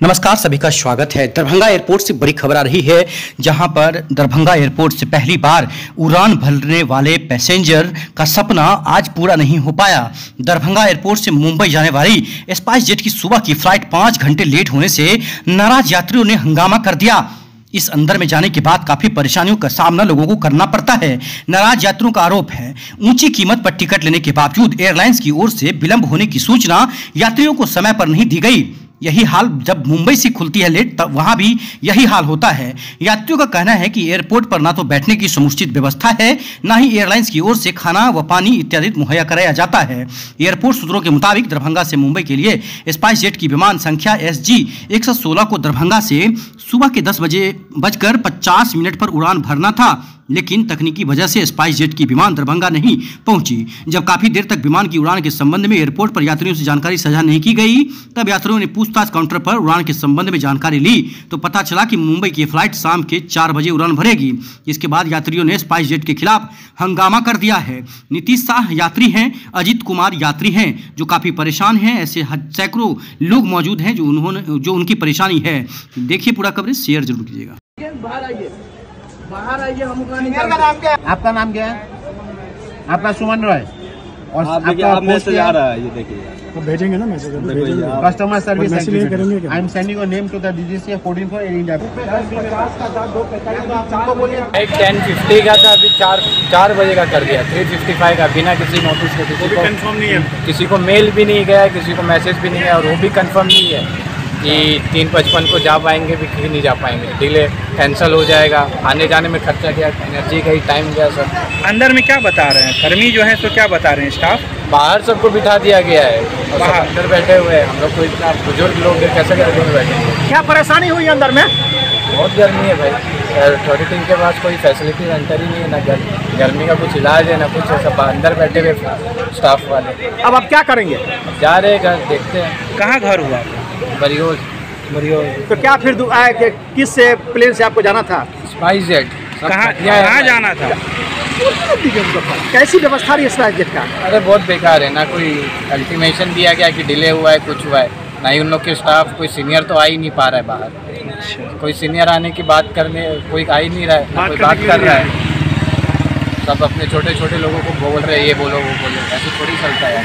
नमस्कार, सभी का स्वागत है। दरभंगा एयरपोर्ट से बड़ी खबर आ रही है, जहाँ पर दरभंगा एयरपोर्ट से पहली बार उड़ान भरने वाले पैसेंजर का सपना आज पूरा नहीं हो पाया। दरभंगा एयरपोर्ट से मुंबई जाने वाली स्पाइस जेट की सुबह की फ़्लाइट पाँच घंटे लेट होने से नाराज़ यात्रियों ने हंगामा कर दिया। इस अंदर में जाने के बाद काफ़ी परेशानियों का सामना लोगों को करना पड़ता है। नाराज़ यात्रियों का आरोप है, ऊँची कीमत पर टिकट लेने के बावजूद एयरलाइंस की ओर से विलंब होने की सूचना यात्रियों को समय पर नहीं दी गई। यही हाल जब मुंबई से खुलती है लेट, तब वहाँ भी यही हाल होता है। यात्रियों का कहना है कि एयरपोर्ट पर ना तो बैठने की समुचित व्यवस्था है, ना ही एयरलाइंस की ओर से खाना व पानी इत्यादि मुहैया कराया जाता है। एयरपोर्ट सूत्रों के मुताबिक दरभंगा से मुंबई के लिए स्पाइस जेट की विमान संख्या एस जी को दरभंगा से सुबह के दस बजे बजकर पचास मिनट पर उड़ान भरना था। लेकिन तकनीकी वजह से स्पाइस जेट की विमान दरभंगा नहीं पहुँची। जब काफ़ी देर तक विमान की उड़ान के संबंध में एयरपोर्ट पर यात्रियों से जानकारी साझा नहीं की गई, तब यात्रियों ने पूछताछ काउंटर पर उड़ान के संबंध में जानकारी ली। तो पता चला कि मुंबई की फ़्लाइट शाम के चार बजे उड़ान भरेगी। इसके बाद यात्रियों ने स्पाइस जेट के खिलाफ हंगामा कर दिया है। नीतीश शाह यात्री हैं, अजित कुमार यात्री हैं, जो काफ़ी परेशान हैं, ऐसे सैकड़ों लोग मौजूद हैं जो उन्होंने, जो उनकी परेशानी है। देखिए पूरा कवरेज, शेयर ज़रूर कीजिएगा। बाहर आइए। बाहर आइए हम नहीं का नाम क्या है? आपका नाम क्या है? आपका सुमन रॉय। और आपका आप पोस्ट मैसेज आ रहा है ये देखिए। तो भेजेंगे ना मैसेज कस्टमर सर्विस मैसेज नहीं करेंगे क्या? I am sending name to the DGC fourteen for India एक टेन फिफ्टी का था अभी चार चार बजे का कर दिया। थ्री फिफ्टी फाइव का बिना किसी नोटिस के किसी को कंफर्म नहीं है। किसी को मेल भी नहीं गया किसी को मैसेज भी नहीं गया और वो भी कंफर्म नहीं है। कि तीन पचपन को जा पाएँगे भी कि नहीं जा पाएँगे। डिले कैंसिल हो जाएगा। आने जाने में खर्चा गया एनर्जी का ही टाइम गया सर अंदर में क्या बता रहे हैं? कर्मी जो है तो क्या बता रहे हैं स्टाफ बाहर सबको बिठा दिया गया है। बाहर? अंदर बैठे हुए हैं। हम लोग को इतना बुज़ुर्ग लोग कैसे गर्मी में बैठेंगे क्या परेशानी हुई अंदर में? बहुत गर्मी है भाई। अथॉरिटी के पास कोई फैसिलिटी सेंटर ही नहीं है ना गर, गर्मी का कुछ इलाज है ना कुछ ऐसा अंदर बैठे हुए स्टाफ वाले। अब आप क्या करेंगे? जा रहे हैं घर देखते हैं। कहाँ घर हुआ? बरियोज बरियोज तो क्या फिर कि किस से प्लेन से आपको जाना था? स्पाइस जेट कहाँ। जाना था? कैसी व्यवस्था रही स्पाइस जेट का? अरे बहुत बेकार है ना कोई अल्टीमेशन दिया गया कि डिले हुआ है कुछ हुआ है। ना ही उन लोग के स्टाफ कोई सीनियर तो आ ही नहीं पा रहा है बाहर। कोई सीनियर आने की बात करने कोई आ ही नहीं रहा है कोई बात कर रहा है। सब अपने छोटे छोटे लोगों को बोल रहे हैं, ये बोलो, वो बोलो। ऐसे थोड़ी चलता है।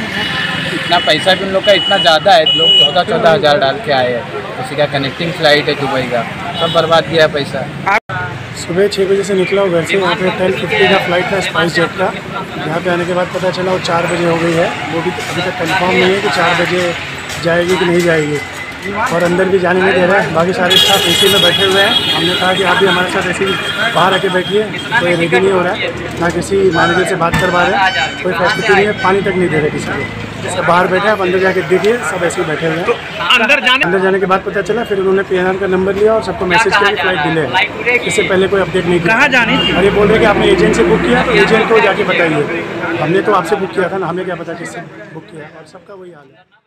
इतना पैसा भी उन लोग का इतना ज़्यादा है, लोग चौदह चौदह हज़ार डाल के आए हैं। किसी का कनेक्टिंग फ़्लाइट है दुबई का। सब बर्बाद किया है पैसा। सुबह छः बजे से निकला हूँ घर से, वहाँ पे टेन फिफ्टी का फ़्लाइट था स्पाइस जेट का। यहाँ पे आने के बाद पता चला वो चार बजे हो गई है। वो भी अभी तक कंफर्म नहीं है कि चार बजे जाएगी कि नहीं जाएगी। और अंदर भी जाने नहीं दे रहा। है बाकी सारे स्टाफ एसी में बैठे हुए हैं। हमने कहा कि आप भी हमारे साथ ऐसे बाहर आके बैठिए कोई रेडी नहीं हो रहा है। ना किसी मैनेजर से बात करवा रहे हैं। कोई फैसिलिटी नहीं है पानी तक नहीं दे रहे किसी को। सब बाहर बैठे आप अंदर जाके देखिए सब ऐसे ही बैठे हुए हैं। अंदर जाने अंदर जाने के बाद पता चला फिर उन्होंने पी का नंबर लिया और सबको मैसेज किया कि फ़्लाइट डिले है? इससे पहले कोई अपडेट नहीं कहाँ जानी? और ये बोल रहे कि आपने एजेंट से बुक किया तो एजेंट को जाके बताइए। हमने तो आपसे बुक किया था ना हमें क्या पता किससे बुक किया। और सबका वही हाल है।